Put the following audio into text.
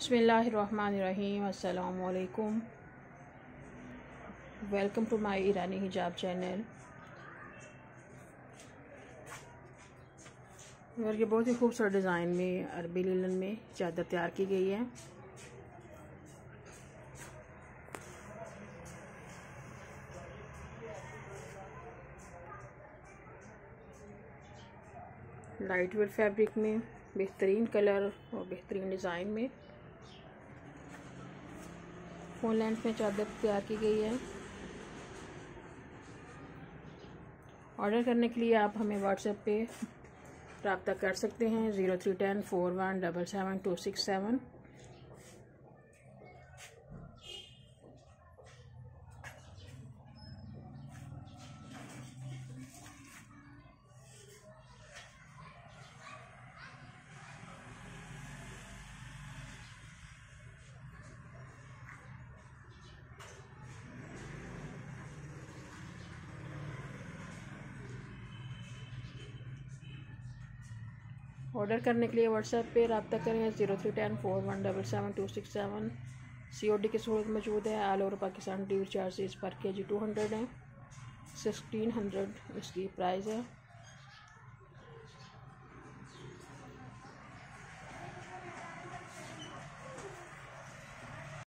बसमीम अल्लाम welcome to my ईरानी हिजाब channel. और ये बहुत ही खूबसूरत डिज़ाइन में, अरबी लीलन में चादर तैयार की गई है। लाइट वेट फैब्रिक में बेहतरीन कलर और बेहतरीन डिज़ाइन में फ़ोन लेंथ में चादर तैयार की गई है। ऑर्डर करने के लिए आप हमें व्हाट्सएप पे रबता कर सकते हैं, zero three ten four one double seven two six seven. Order करने के लिए व्हाट्सएप पे रबता करें। Zero three ten four one double seven two six seven. C O D की सहूलत मौजूद है। All over Pakistan delivery charges per K G two hundred है। सिक्सटीन हंड्रेड इसकी प्राइस है।